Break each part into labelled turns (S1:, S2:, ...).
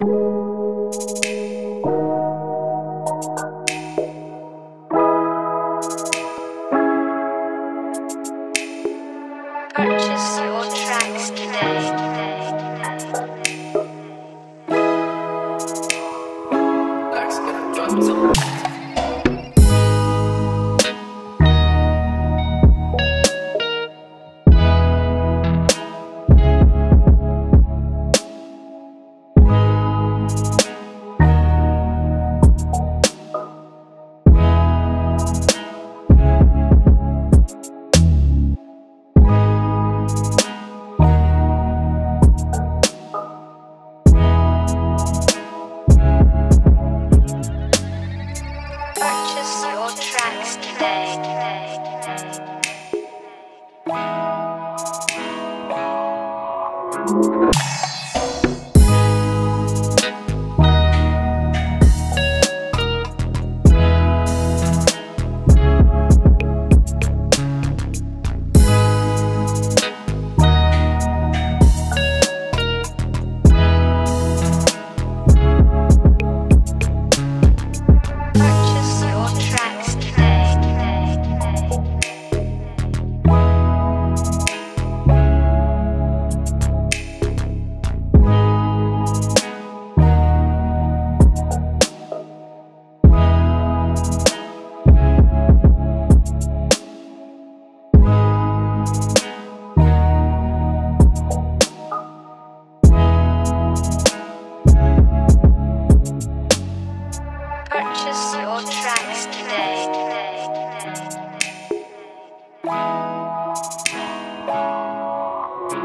S1: Purchase your tracks today. Purchase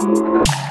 S1: you.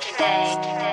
S1: Today.